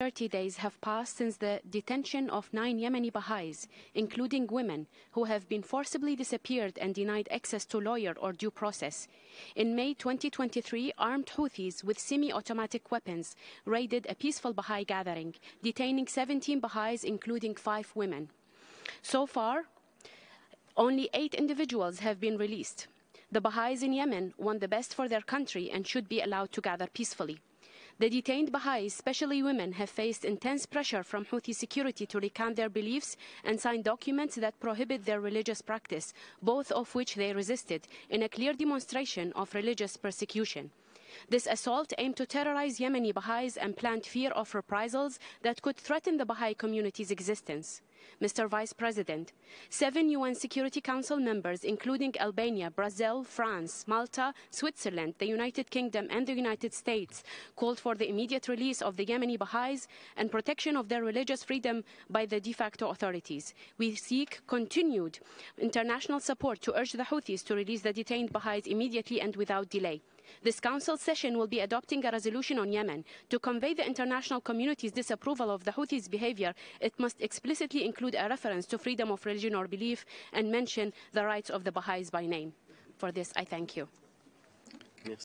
30 days have passed since the detention of nine Yemeni Baha'is, including women, who have been forcibly disappeared and denied access to lawyer or due process. In May 2023, armed Houthis with semi-automatic weapons raided a peaceful Baha'i gathering, detaining 17 Baha'is, including five women. So far, only eight individuals have been released. The Baha'is in Yemen want the best for their country and should be allowed to gather peacefully. The detained Baha'is, especially women, have faced intense pressure from Houthi security to recant their beliefs and sign documents that prohibit their religious practice, both of which they resisted, in a clear demonstration of religious persecution. This assault aimed to terrorize Yemeni Baha'is and plant fear of reprisals that could threaten the Baha'i community's existence. Mr. Vice President, seven UN Security Council members, including Albania, Brazil, France, Malta, Switzerland, the United Kingdom, and the United States, called for the immediate release of the Yemeni Baha'is and protection of their religious freedom by the de facto authorities. We seek continued international support to urge the Houthis to release the detained Baha'is immediately and without delay. This Council session will be adopting a resolution on Yemen. To convey the international community's disapproval of the Houthis' behavior, it must explicitly include a reference to freedom of religion or belief and mention the rights of the Baha'is by name. For this, I thank you.